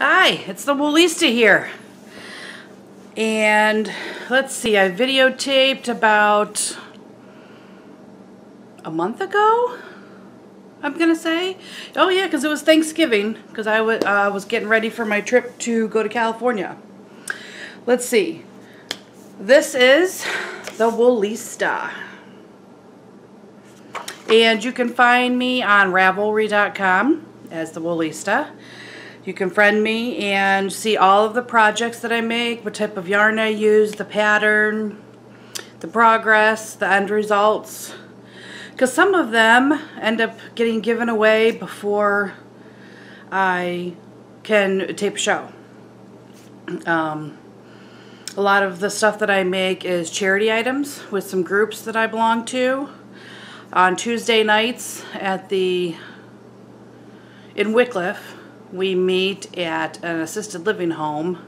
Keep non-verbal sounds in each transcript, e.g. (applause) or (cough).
Hi, it's the Woolista here. And let's see, I videotaped about a month ago, I'm going to say. Oh yeah, because it was Thanksgiving, because I uh, was getting ready for my trip to go to California. Let's see. This is the Woolista. And you can find me on Ravelry.com as the Woolista. You can friend me and see all of the projects that I make, what type of yarn I use, the pattern, the progress, the end results. Because some of them end up getting given away before I can tape a show. Um, a lot of the stuff that I make is charity items with some groups that I belong to. On Tuesday nights at the in Wickliffe, we meet at an assisted living home,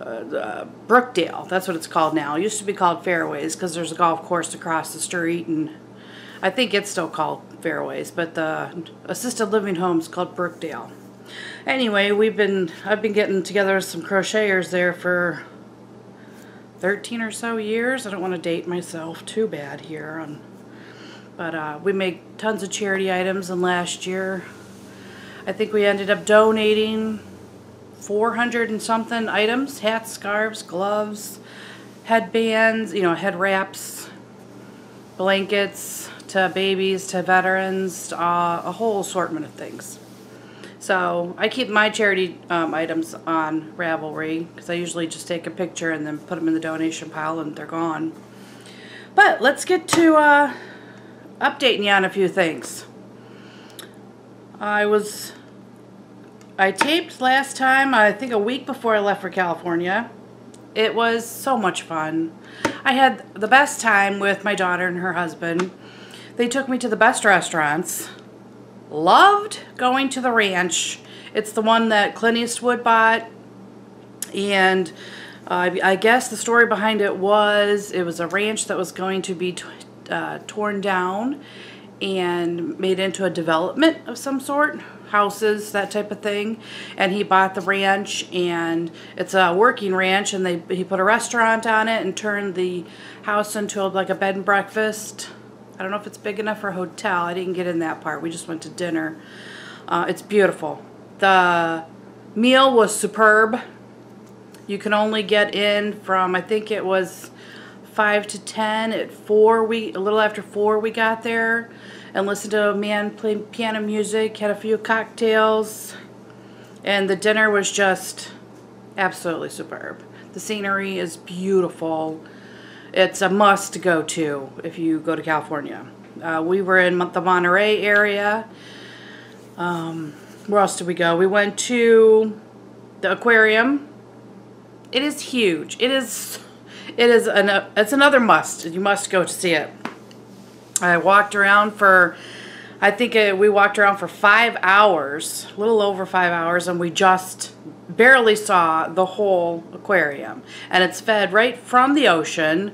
uh, Brookdale. That's what it's called now. It used to be called Fairways because there's a golf course across the street, and I think it's still called Fairways, but the assisted living home is called Brookdale. Anyway, we've been I've been getting together some crocheters there for 13 or so years. I don't want to date myself too bad here on but uh, we make tons of charity items and last year I think we ended up donating 400 and something items, hats, scarves, gloves, headbands, you know, head wraps, blankets, to babies, to veterans, uh, a whole assortment of things. So I keep my charity um, items on Ravelry because I usually just take a picture and then put them in the donation pile and they're gone. But let's get to uh, updating you on a few things. I was I taped last time, I think a week before I left for California. It was so much fun. I had the best time with my daughter and her husband. They took me to the best restaurants. Loved going to the ranch. It's the one that Clint Eastwood bought. And uh, I guess the story behind it was it was a ranch that was going to be uh, torn down and made into a development of some sort houses, that type of thing. And he bought the ranch, and it's a working ranch, and they he put a restaurant on it and turned the house into a, like a bed and breakfast. I don't know if it's big enough for a hotel. I didn't get in that part. We just went to dinner. Uh, it's beautiful. The meal was superb. You can only get in from, I think it was 5 to 10. At 4, we a little after 4 we got there and listened to a man play piano music, had a few cocktails, and the dinner was just absolutely superb. The scenery is beautiful. It's a must to go to if you go to California. Uh, we were in the Monterey area. Um, where else did we go? We went to the aquarium. It is huge. It is it is an it's another must. You must go to see it. I walked around for, I think it, we walked around for five hours, a little over five hours, and we just barely saw the whole aquarium. And it's fed right from the ocean.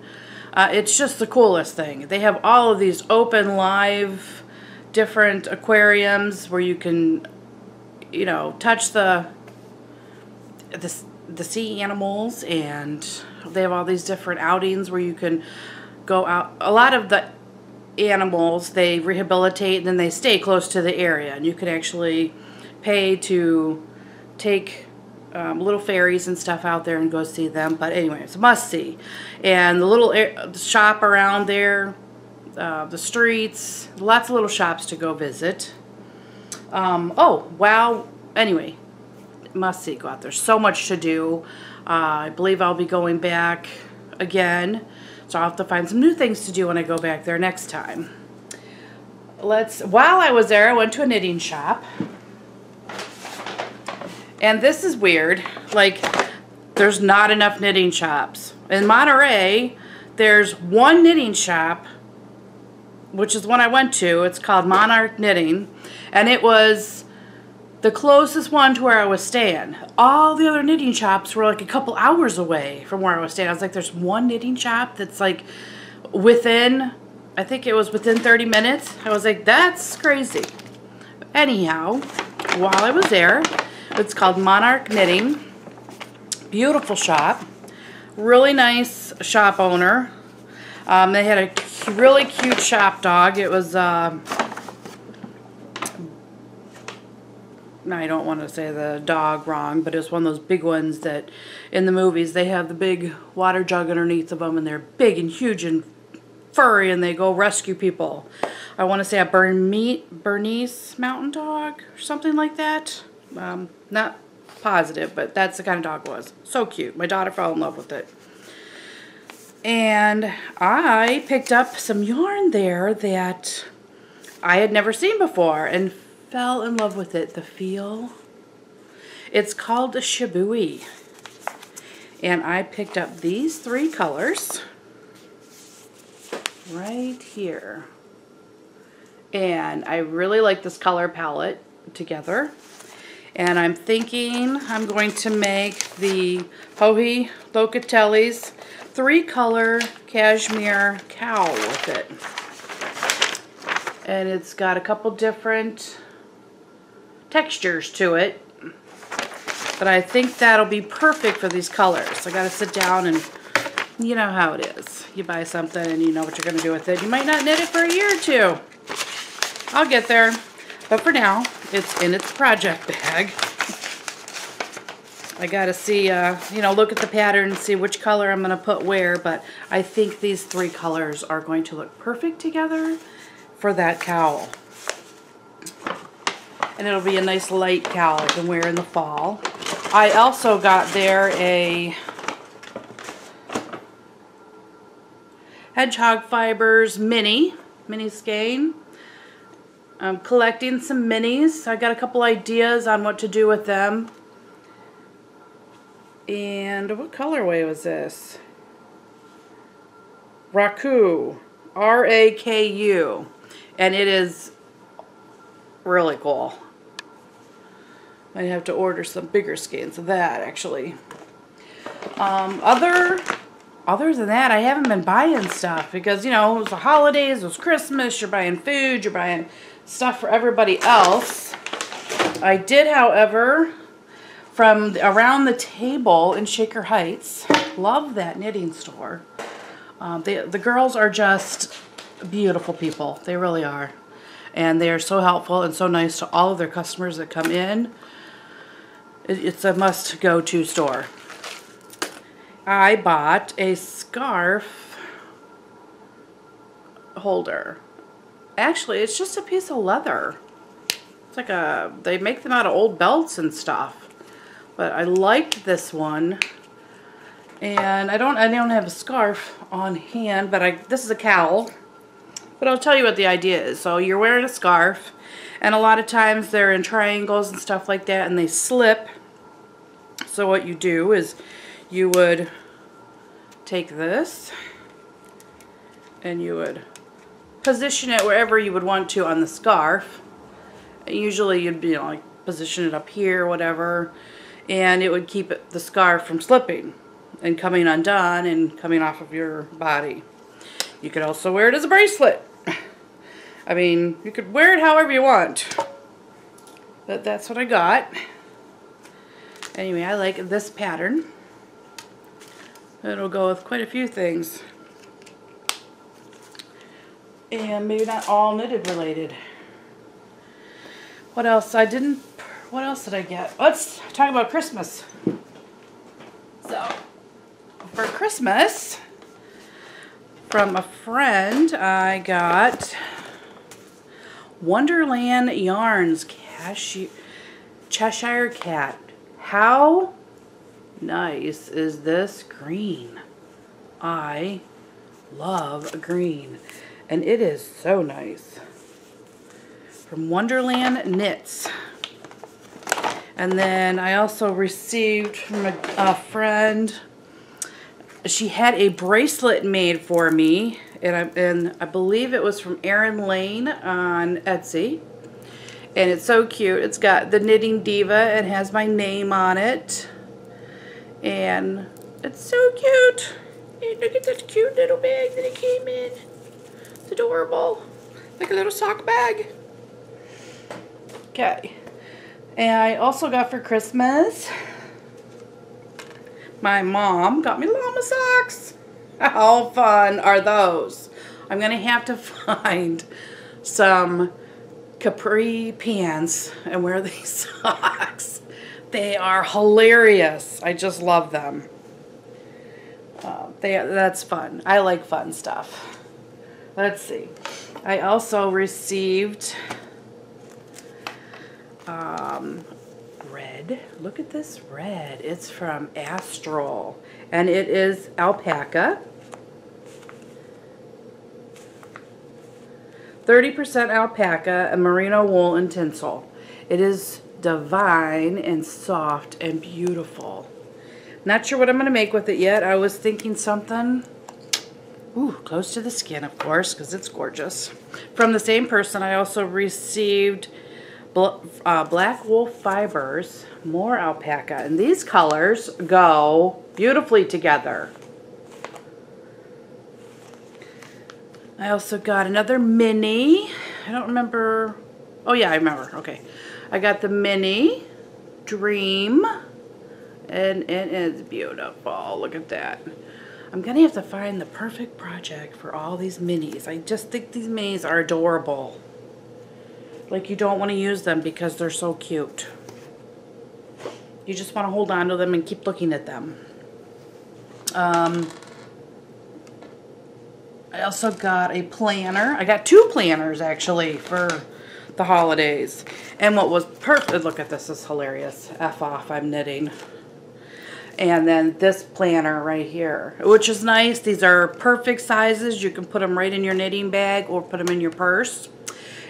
Uh, it's just the coolest thing. They have all of these open, live, different aquariums where you can, you know, touch the, the, the sea animals and they have all these different outings where you can go out. A lot of the animals, they rehabilitate and then they stay close to the area. And you can actually pay to take um, little fairies and stuff out there and go see them. But anyway, it's a must see. And the little air, shop around there, uh, the streets, lots of little shops to go visit. Um, oh, wow. Anyway, must see. Go out there. So much to do. Uh, I believe I'll be going back again so I'll have to find some new things to do when I go back there next time. Let's, while I was there, I went to a knitting shop. And this is weird. Like, there's not enough knitting shops. In Monterey, there's one knitting shop, which is one I went to. It's called Monarch Knitting. And it was the closest one to where I was staying. All the other knitting shops were like a couple hours away from where I was staying. I was like, there's one knitting shop that's like within, I think it was within 30 minutes. I was like, that's crazy. Anyhow, while I was there, It's called Monarch Knitting. Beautiful shop. Really nice shop owner. Um, they had a really cute shop dog. It was, uh, I don't want to say the dog wrong, but it's one of those big ones that in the movies they have the big water jug underneath of them and they're big and huge and furry and they go rescue people. I want to say a Bernese mountain dog or something like that. Um, not positive, but that's the kind of dog it was. So cute. My daughter fell in love with it. And I picked up some yarn there that I had never seen before and fell in love with it. The feel. It's called Shibui. And I picked up these three colors right here. And I really like this color palette together. And I'm thinking I'm going to make the Joji Locatelli's three color cashmere cowl with it. And it's got a couple different textures to it. But I think that'll be perfect for these colors. I gotta sit down and you know how it is. You buy something and you know what you're gonna do with it. You might not knit it for a year or two. I'll get there. But for now, it's in its project bag. I gotta see, uh, you know, look at the pattern and see which color I'm gonna put where, but I think these three colors are going to look perfect together for that cowl. And it'll be a nice light cowl I can wear in the fall. I also got there a Hedgehog Fibers Mini, Mini Skein. I'm collecting some minis. I got a couple ideas on what to do with them. And what colorway was this? Raku. R-A-K-U. And it is really cool. Might have to order some bigger skeins of that, actually. Um, other other than that, I haven't been buying stuff because, you know, it was the holidays, it was Christmas, you're buying food, you're buying stuff for everybody else. I did, however, from around the table in Shaker Heights, love that knitting store. Um, they, the girls are just beautiful people. They really are. And they are so helpful and so nice to all of their customers that come in. It's a must go to store. I bought a scarf holder Actually, it's just a piece of leather. It's like a, they make them out of old belts and stuff. But I liked this one. And I don't, I don't have a scarf on hand, but I, this is a cowl. But I'll tell you what the idea is. So you're wearing a scarf, and a lot of times they're in triangles and stuff like that, and they slip. So what you do is you would take this, and you would position it wherever you would want to on the scarf. Usually you'd you know, like position it up here whatever and it would keep the scarf from slipping and coming undone and coming off of your body. You could also wear it as a bracelet. I mean, you could wear it however you want. But that's what I got. Anyway, I like this pattern. It'll go with quite a few things and maybe not all knitted related. What else? I didn't, what else did I get? Let's talk about Christmas. So, for Christmas, from a friend, I got Wonderland Yarns Cheshire Cat. How nice is this green? I love green and it is so nice. From Wonderland Knits. And then I also received from a, a friend, she had a bracelet made for me, and I, and I believe it was from Erin Lane on Etsy. And it's so cute. It's got the Knitting Diva It has my name on it. And it's so cute. And look at that cute little bag that it came in It's adorable. Like a little sock bag. Okay. And I also got for Christmas, my mom got me llama socks. How fun are those? I'm going to have to (laughs) find some capri pants and wear these (laughs) socks. They are hilarious. I just love them. Uh, they, that's fun. I like fun stuff. Let's see. I also received um, red. Look at this red. It's from Astral. And it is alpaca. 30% alpaca and merino wool and tinsel. It is divine and soft and beautiful. Not sure what I'm going to make with it yet. I was thinking something, ooh, close to the skin, of course, because it's gorgeous. From the same person, I also received uh, black wool fibers, more alpaca, and these colors go beautifully together. I also got another mini. I don't remember. Oh yeah, I remember. Okay. I got the mini dream. And it is beautiful. Look at that. I'm going to have to find the perfect project for all these minis. I just think these minis are adorable. Like you don't want to use them because they're so cute. You just want to hold on to them and keep looking at them. Um, I also got a planner. I got two planners actually for the holidays. And what was perfect, look at this, this is hilarious. F off, I'm knitting. And then this planner right here, which is nice. These are perfect sizes. You can put them right in your knitting bag or put them in your purse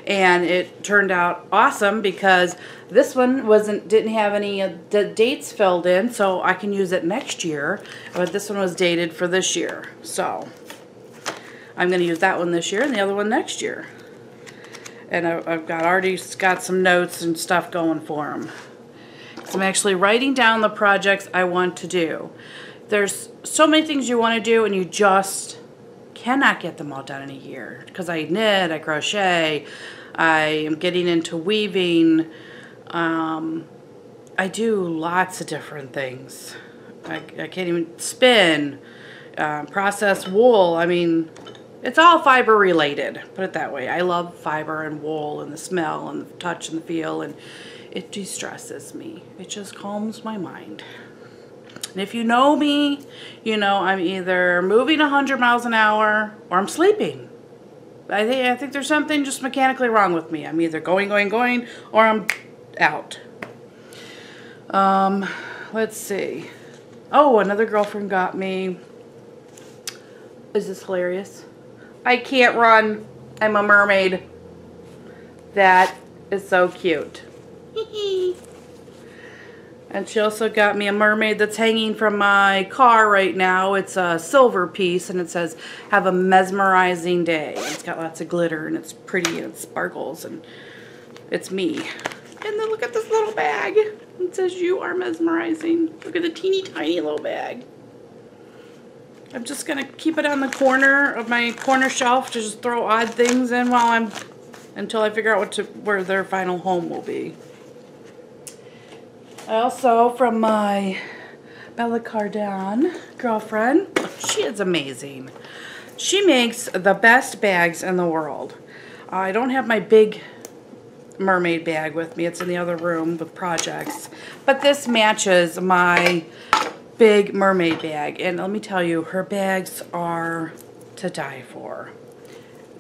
and it turned out awesome because this one wasn't didn't have any of the dates filled in so I can use it next year. But this one was dated for this year so I'm going to use that one this year and the other one next year. And I've got already got some notes and stuff going for them so I'm actually writing down the projects I want to do. There's so many things you want to do and you just cannot get them all done in a year because I knit, I crochet, I am getting into weaving. Um, I do lots of different things. I, I can't even spin, uh, process wool. I mean, it's all fiber related, put it that way. I love fiber and wool and the smell and the touch and the feel and it de-stresses me. It just calms my mind. And if you know me, you know I'm either moving 100 miles an hour or I'm sleeping. I think, I think there's something just mechanically wrong with me. I'm either going, going, going, or I'm out. Um, let's see. Oh, another girlfriend got me. Is this hilarious? I can't run. I'm a mermaid. That is so cute. (laughs) And she also got me a mermaid that's hanging from my car right now. It's a silver piece and it says, have a mesmerizing day. It's got lots of glitter and it's pretty and it sparkles and it's me. And then look at this little bag. It says, you are mesmerizing. Look at the teeny tiny little bag. I'm just going to keep it on the corner of my corner shelf to just throw odd things in while I'm, until I figure out what to, where their final home will be. Also from my Bella Cardin girlfriend. She is amazing. She makes the best bags in the world. I don't have my big mermaid bag with me. It's in the other room with projects. But this matches my big mermaid bag. And let me tell you, her bags are to die for.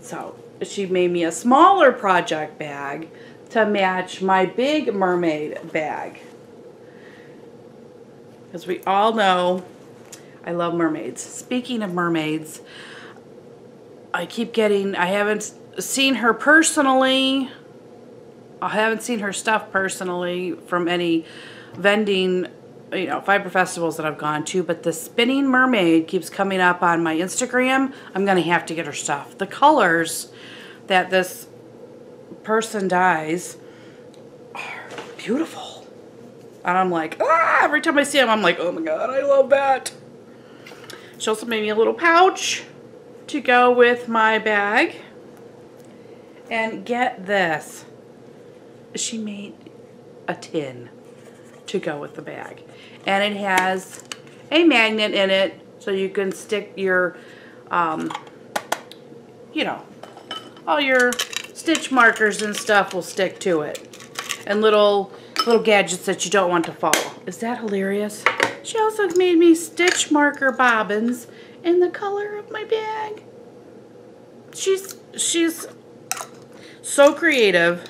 So she made me a smaller project bag to match my big mermaid bag. Because we all know I love mermaids. Speaking of mermaids, I keep getting, I haven't seen her personally. I haven't seen her stuff personally from any vending, you know, fiber festivals that I've gone to, but the spinning mermaid keeps coming up on my Instagram. I'm going to have to get her stuff. The colors that this person dyes are beautiful. And I'm like, ah, every time I see them, I'm like, oh my God, I love that. She also made me a little pouch to go with my bag. And get this. She made a tin to go with the bag. And it has a magnet in it so you can stick your, um, you know, all your stitch markers and stuff will stick to it. And little little gadgets that you don't want to fall. Is that hilarious? She also made me stitch marker bobbins in the color of my bag. She's she's so creative.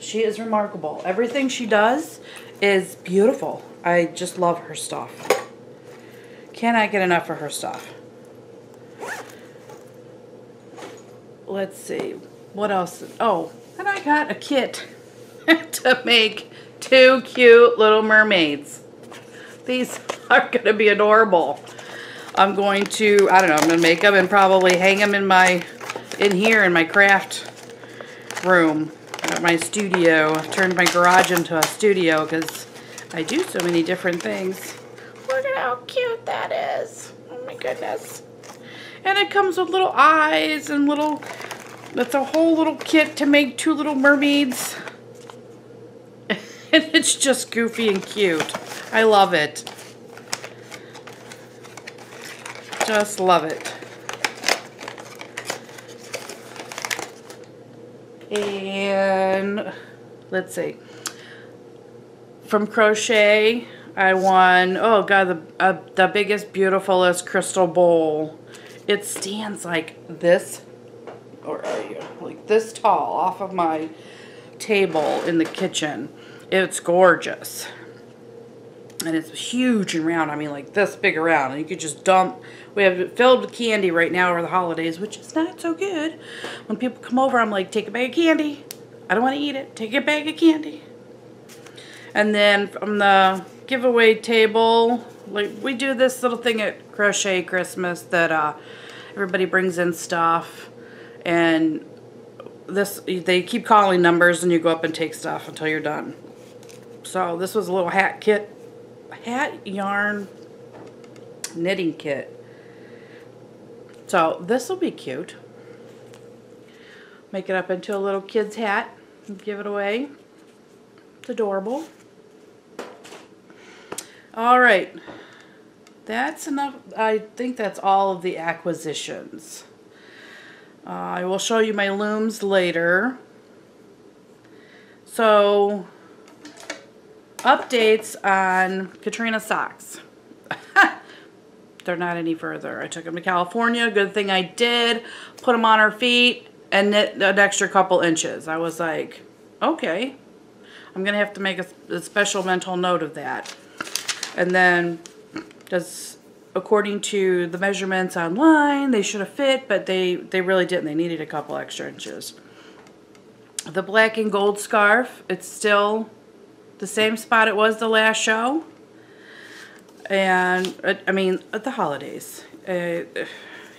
She is remarkable. Everything she does is beautiful. I just love her stuff. Cannot get enough of her stuff. Let's see. What else? Oh, and I got a kit (laughs) to make two cute little mermaids. These (laughs) are going to be adorable. I'm going to, I don't know, I'm going to make them and probably hang them in my, in here in my craft room at my studio. I've turned my garage into a studio because I do so many different things. Look at how cute that is. Oh my goodness. And it comes with little eyes and little, that's a whole little kit to make two little mermaids. (laughs) and it's just goofy and cute. I love it. Just love it. And let's see. From crochet, I won, oh god, the, uh, the biggest, beautifulest crystal bowl. It stands like this, or are you, like this tall off of my table in the kitchen. It's gorgeous. And it's huge and round. I mean, like this big around. And you could just dump. We have it filled with candy right now over the holidays, which is not so good. When people come over, I'm like, take a bag of candy. I don't want to eat it. Take a bag of candy. And then from the giveaway table, like we do this little thing at Crochet Christmas that uh, everybody brings in stuff. And this they keep calling numbers and you go up and take stuff until you're done. So this was a little hat kit, hat yarn knitting kit. So this will be cute. Make it up into a little kid's hat and give it away. It's adorable. All right. That's enough. I think that's all of the acquisitions. Uh, I will show you my looms later. So, updates on Katrina socks. (laughs) They're not any further. I took them to California. Good thing I did. Put them on her feet and knit an extra couple inches. I was like, okay. I'm going to have to make a, a special mental note of that. And then, does according to the measurements online, they should have fit, but they, they really didn't. They needed a couple extra inches. The black and gold scarf, it's still the same spot it was the last show. And, uh, I mean, at the holidays, uh,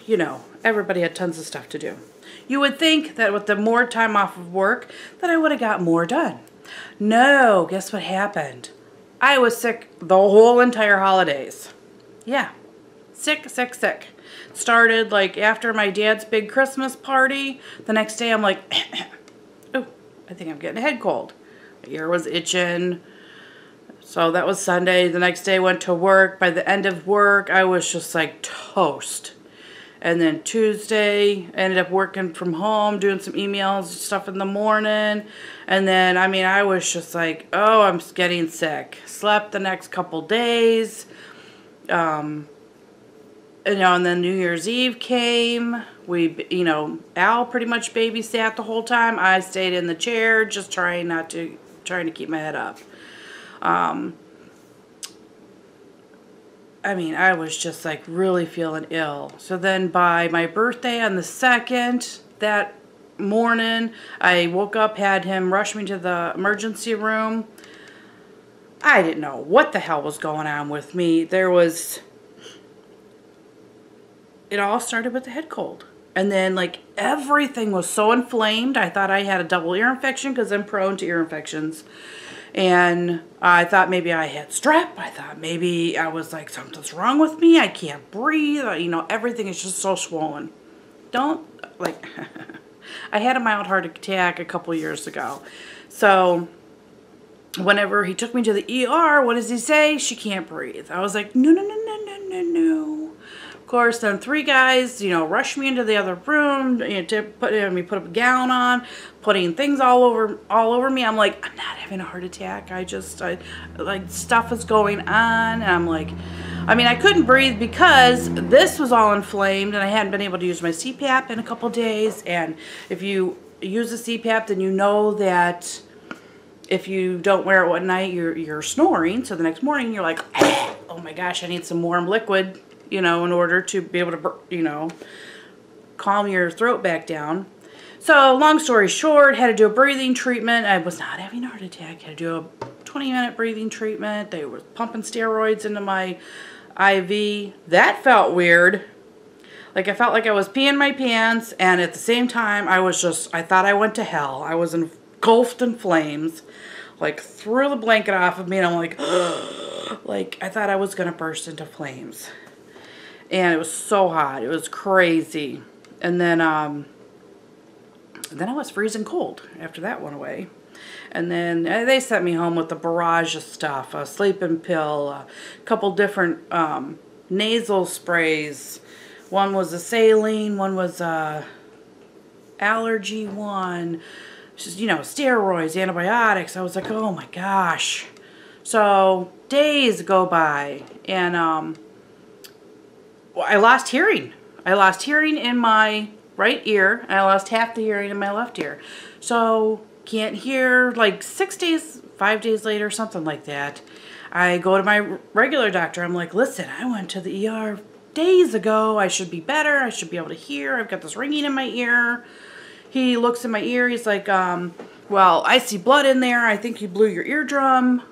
you know, everybody had tons of stuff to do. You would think that with the more time off of work, that I would have got more done. No, guess what happened? I was sick the whole entire holidays. Yeah, sick, sick, sick. Started like after my dad's big Christmas party. The next day I'm like, (coughs) oh, I think I'm getting a head cold. Ear was itching. So that was Sunday. The next day went to work. By the end of work, I was just like toast. And then Tuesday, ended up working from home, doing some emails, and stuff in the morning. And then, I mean, I was just like, oh, I'm getting sick. Slept the next couple days. Um, you know, and then New Year's Eve came. We, you know, Al pretty much babysat the whole time. I stayed in the chair, just trying not to, trying to keep my head up. Um, I mean, I was just like really feeling ill. So then by my birthday on the 2nd, that morning, I woke up, had him rush me to the emergency room. I didn't know what the hell was going on with me. There was it all started with the head cold. And then, like, everything was so inflamed. I thought I had a double ear infection because I'm prone to ear infections. And I thought maybe I had strep. I thought maybe I was like, something's wrong with me. I can't breathe. You know, everything is just so swollen. Don't, like, (laughs) I had a mild heart attack a couple years ago. So, whenever he took me to the ER, what does he say? She can't breathe. I was like, no, no, no, no, no, no, no. Of course, then three guys, you know, rushed me into the other room, you know, to put me put a gown on, putting things all over all over me. I'm like, I'm not having a heart attack. I just, I like stuff is going on. And I'm like, I mean, I couldn't breathe because this was all inflamed, and I hadn't been able to use my CPAP in a couple days. And if you use a CPAP, then you know that if you don't wear it one night, you're you're snoring. So the next morning, you're like, ah, oh my gosh, I need some warm liquid you know, in order to be able to, you know, calm your throat back down. So long story short, had to do a breathing treatment. I was not having a heart attack. Had to do a 20 minute breathing treatment. They were pumping steroids into my IV. That felt weird. Like I felt like I was peeing my pants and at the same time I was just, I thought I went to hell. I was engulfed in flames. Like threw the blanket off of me and I'm like, (gasps) like I thought I was going to burst into flames and it was so hot. It was crazy. And then, um, then I was freezing cold after that went away. And then uh, they sent me home with a barrage of stuff, a sleeping pill, a couple different um, nasal sprays. One was a saline, one was a allergy one. Just, you know, steroids, antibiotics. I was like, oh my gosh. So days go by and um, I lost hearing. I lost hearing in my right ear, I lost half the hearing in my left ear. So can't hear like six days, five days later, something like that. I go to my regular doctor. I'm like, listen, I went to the ER days ago. I should be better. I should be able to hear. I've got this ringing in my ear. He looks in my ear. He's like, um, well, I see blood in there. I think you blew your eardrum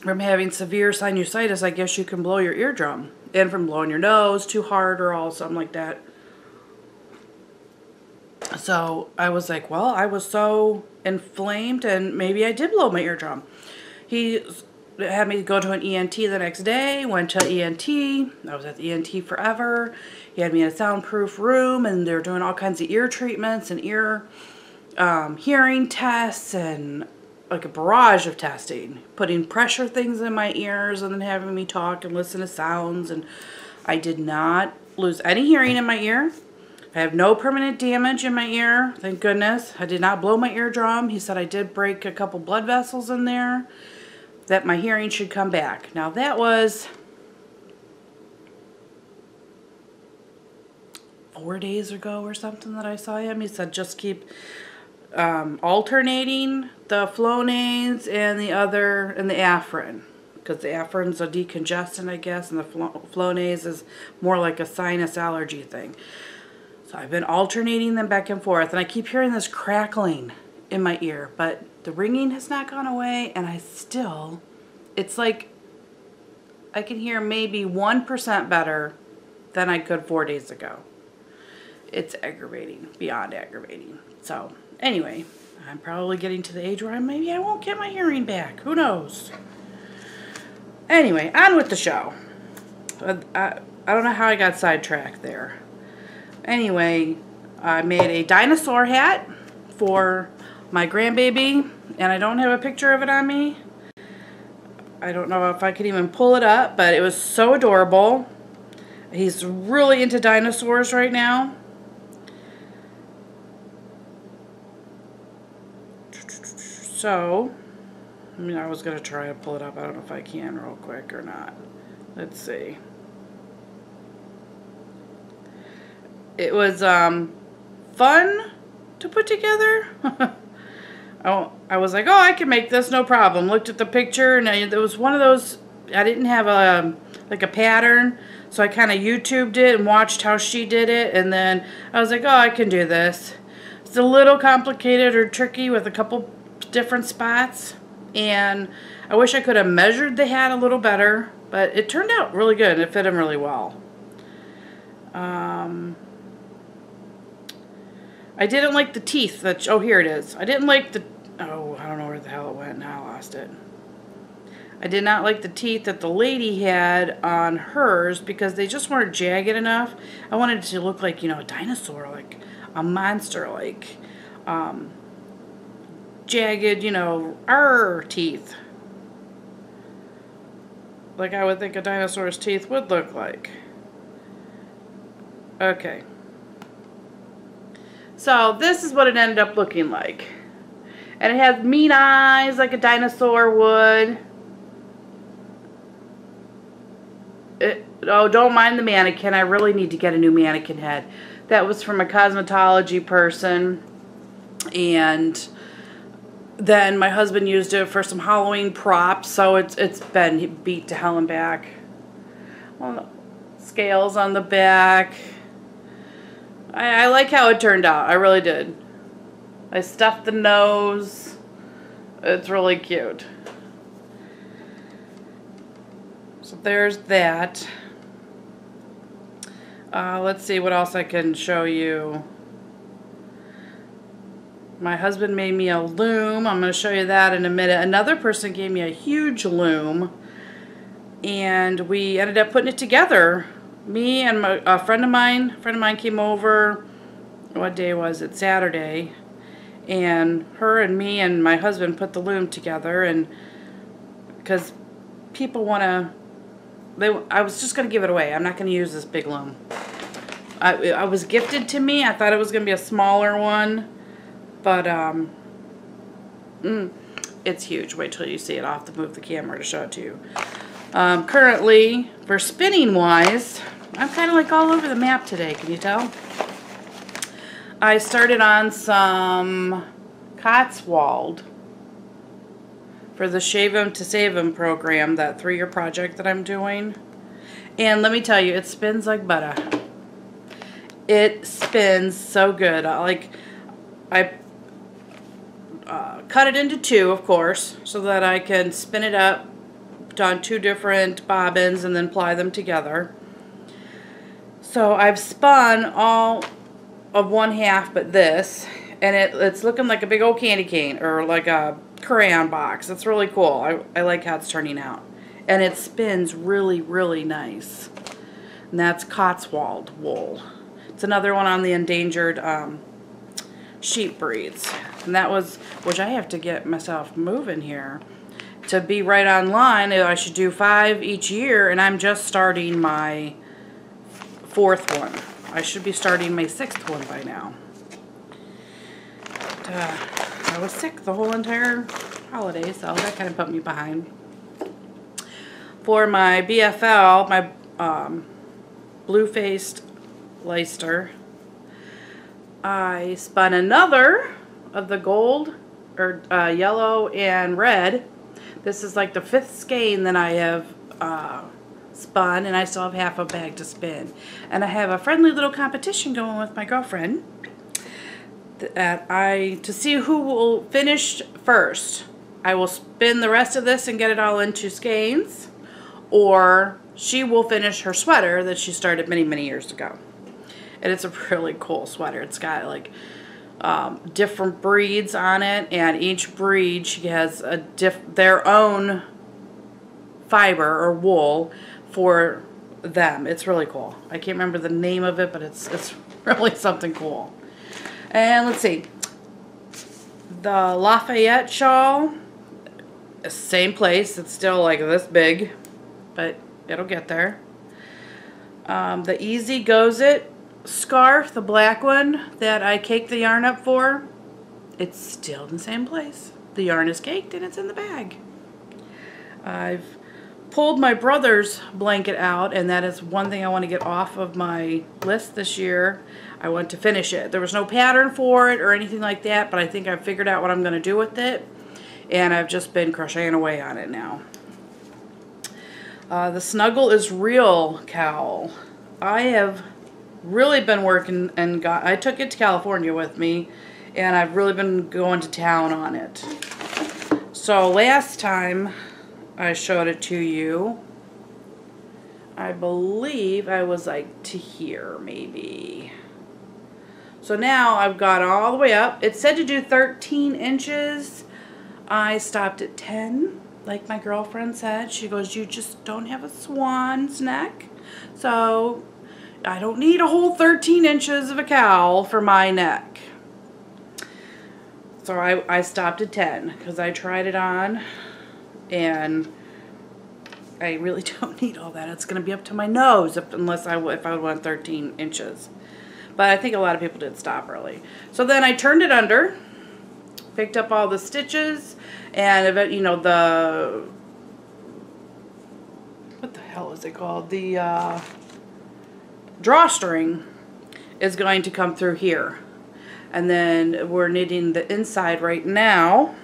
from having severe sinusitis, I guess you can blow your eardrum. And from blowing your nose too hard or all something like that. So I was like, well, I was so inflamed and maybe I did blow my eardrum. He had me go to an ENT the next day, went to ENT. I was at the ENT forever. He had me in a soundproof room and they're doing all kinds of ear treatments and ear um, hearing tests and like a barrage of testing, putting pressure things in my ears and then having me talk and listen to sounds. And I did not lose any hearing in my ear. I have no permanent damage in my ear, thank goodness. I did not blow my eardrum. He said I did break a couple blood vessels in there, that my hearing should come back. Now that was four days ago or something that I saw him. He said just keep um, alternating the Flonase and the other, and the Afrin. Because the Afrin's a decongestant, I guess, and the Flonase is more like a sinus allergy thing. So I've been alternating them back and forth, and I keep hearing this crackling in my ear, but the ringing has not gone away, and I still, it's like I can hear maybe 1% better than I could four days ago. It's aggravating, beyond aggravating. So Anyway, I'm probably getting to the age where I, maybe I won't get my hearing back. Who knows? Anyway, on with the show. I, I, I don't know how I got sidetracked there. Anyway, I made a dinosaur hat for my grandbaby, and I don't have a picture of it on me. I don't know if I could even pull it up, but it was so adorable. He's really into dinosaurs right now. So, I mean, I was going to try to pull it up. I don't know if I can real quick or not. Let's see. It was um, fun to put together. (laughs) oh, I was like, oh, I can make this, no problem. Looked at the picture, and it was one of those, I didn't have a, like a pattern, so I kind of YouTubed it and watched how she did it, and then I was like, oh, I can do this. It's a little complicated or tricky with a couple different spots and I wish I could have measured the hat a little better but it turned out really good and it fit him really well. Um, I didn't like the teeth that oh here it is. I didn't like the oh I don't know where the hell it went. Now I lost it. I did not like the teeth that the lady had on hers because they just weren't jagged enough. I wanted to look like you know a dinosaur like a monster like um, jagged, you know, R teeth. Like I would think a dinosaur's teeth would look like. Okay. So this is what it ended up looking like. And it has mean eyes like a dinosaur would. It, oh, don't mind the mannequin. I really need to get a new mannequin head. That was from a cosmetology person. And then my husband used it for some Halloween props. So it's it's been beat to hell and back. Well, scales on the back. I, I like how it turned out. I really did. I stuffed the nose. It's really cute. So there's that. Uh, let's see what else I can show you. My husband made me a loom. I'm going to show you that in a minute. Another person gave me a huge loom. And we ended up putting it together. Me and my, a friend of mine, friend of mine came over. What day was it? Saturday. And her and me and my husband put the loom together. And because people want to they, I was just going to give it away. I'm not going to use this big loom. I, I was gifted to me. I thought it was going to be a smaller one. But, um, mm, it's huge. Wait till you see it. I'll have to move the camera to show it to you. Um, currently, for spinning wise, I'm kind of like all over the map today. Can you tell? I started on some Cotswold for the Shave 'em to Save 'em program, that three-year project that I'm doing. And let me tell you, it spins like butter. It spins so good. Like, I uh, cut it into two, of course, so that I can spin it up on two different bobbins and then ply them together. So I've spun all of one half but this, and it, it's looking like a big old candy cane, or like a crayon box. It's really cool. I, I like how it's turning out. And it spins really, really nice. And that's Cotswold wool. It's another one on the endangered um, sheep breeds. And that was, which I have to get myself moving here. To be right online, I should do five each year, and I'm just starting my fourth one. I should be starting my sixth one by now. But, uh, I was sick the whole entire holiday, so that kind of put me behind. For my BFL, my um, blue-faced Leicester, I spun another of the gold, or uh, yellow and red. This is like the fifth skein that I have uh, spun, and I still have half a bag to spin. And I have a friendly little competition going with my girlfriend that I to see who will finish first. I will spin the rest of this and get it all into skeins, or she will finish her sweater that she started many, many years ago. And it's a really cool sweater. It's got like um, different breeds on it, and each breed she has a diff their own fiber or wool for them. It's really cool. I can't remember the name of it, but it's it's (laughs) really something cool. And let's see. The Lafayette shawl, same place. It's still like this big, but it'll get there. Um, the Easy Goes It scarf, the black one that I caked the yarn up for, it's still in the same place. The yarn is caked and it's in the bag. I've pulled my brother's blanket out and that is one thing I want to get off of my list this year. I want to finish it. There was no pattern for it or anything like that, but I think I've figured out what I'm going to do with it. And I've just been crocheting away on it now. Uh, the Snuggle is Real cowl. I have really been working and got, I took it to California with me and I've really been going to town on it. So last time I showed it to you, I believe I was like to here maybe. So now I've got all the way up. It said to do 13 inches. I stopped at 10, like my girlfriend said. She goes, you just don't have a swan's neck. So I don't need a whole 13 inches of a cowl for my neck. So I, I stopped at 10 because I tried it on and I really (laughs) don't need all that. It's going to be up to my nose if, unless I, if I would want 13 inches. But I think a lot of people did stop early. So then I turned it under, picked up all the stitches, and you know the what the hell is it called? The uh, drawstring is going to come through here. And then we're knitting the inside right now.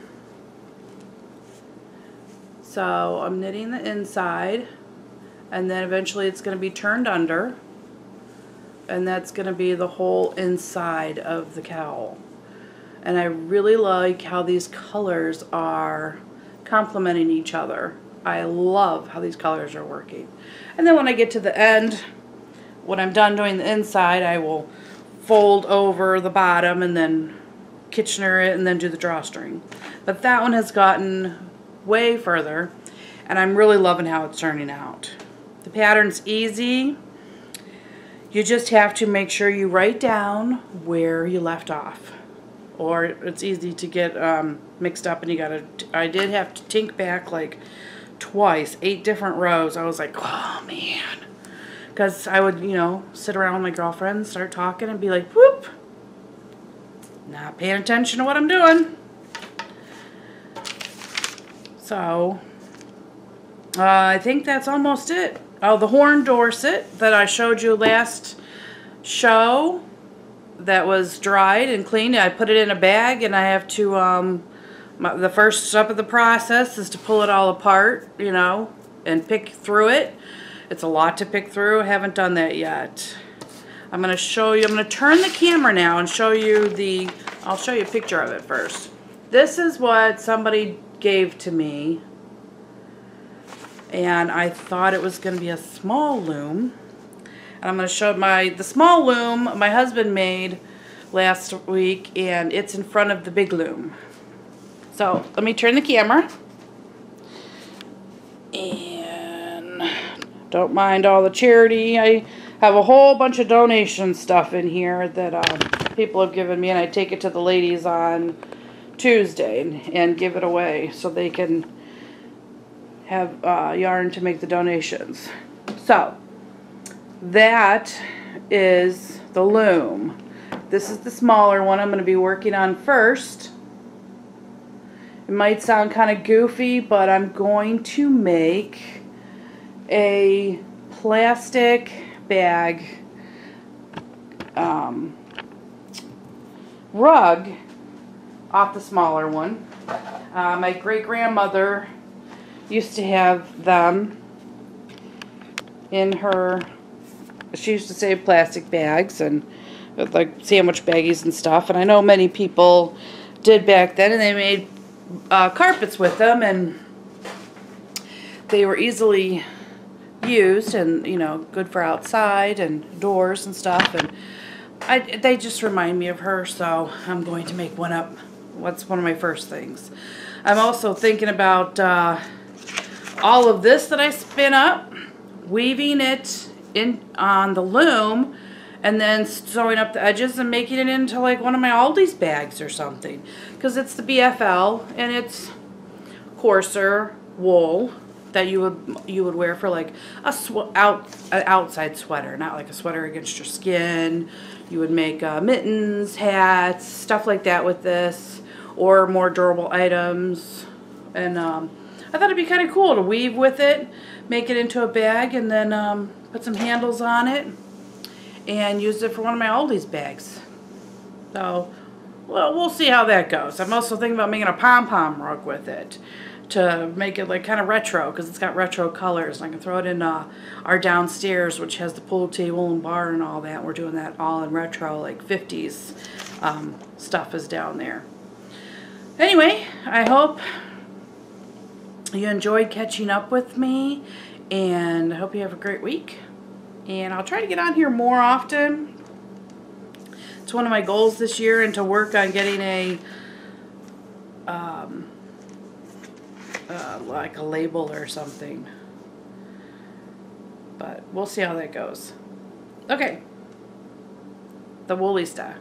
So I'm knitting the inside and then eventually it's going to be turned under and that's going to be the whole inside of the cowl. And I really like how these colors are complementing each other. I love how these colors are working. And then when I get to the end, when I'm done doing the inside, I will fold over the bottom and then Kitchener it and then do the drawstring. But that one has gotten way further and I'm really loving how it's turning out. The pattern's easy. You just have to make sure you write down where you left off or it's easy to get um, mixed up and you gotta, I did have to tink back like twice, eight different rows. I was like, oh man. Because I would, you know, sit around with my girlfriend, start talking, and be like, whoop, not paying attention to what I'm doing. So, uh, I think that's almost it. Oh, the horn Dorset that I showed you last show that was dried and cleaned. I put it in a bag and I have to, um, my, the first step of the process is to pull it all apart, you know, and pick through it. It's a lot to pick through. I haven't done that yet. I'm going to show you, I'm going to turn the camera now and show you the, I'll show you a picture of it first. This is what somebody gave to me. And I thought it was going to be a small loom. And I'm going to show my, the small loom my husband made last week and it's in front of the big loom. So let me turn the camera. And don't mind all the charity. I have a whole bunch of donation stuff in here that um, people have given me, and I take it to the ladies on Tuesday and, and give it away so they can have uh, yarn to make the donations. So, that is the loom. This is the smaller one I'm going to be working on first. It might sound kind of goofy, but I'm going to make a plastic bag um, rug off the smaller one. Uh, my great-grandmother used to have them in her, she used to save plastic bags and like sandwich baggies and stuff. And I know many people did back then and they made uh, carpets with them and they were easily used and you know good for outside and doors and stuff and I, they just remind me of her so I'm going to make one up. What's one of my first things. I'm also thinking about uh, all of this that I spin up weaving it in on the loom and then sewing up the edges and making it into like one of my Aldi's bags or something. Because it's the BFL and it's coarser wool that you would you would wear for like a sw out an outside sweater, not like a sweater against your skin. You would make uh, mittens, hats, stuff like that with this, or more durable items. And um, I thought it'd be kind of cool to weave with it, make it into a bag, and then um, put some handles on it, and use it for one of my Aldi's bags. So, well, we'll see how that goes. I'm also thinking about making a pom-pom rug with it to make it like kind of retro because it's got retro colors. I can throw it in uh, our downstairs, which has the pool table and bar and all that. We're doing that all in retro, like 50s um, stuff is down there. Anyway, I hope you enjoyed catching up with me and I hope you have a great week. And I'll try to get on here more often. It's one of my goals this year and to work on getting a um, uh, like a label or something. But we'll see how that goes. Okay. The Woolista.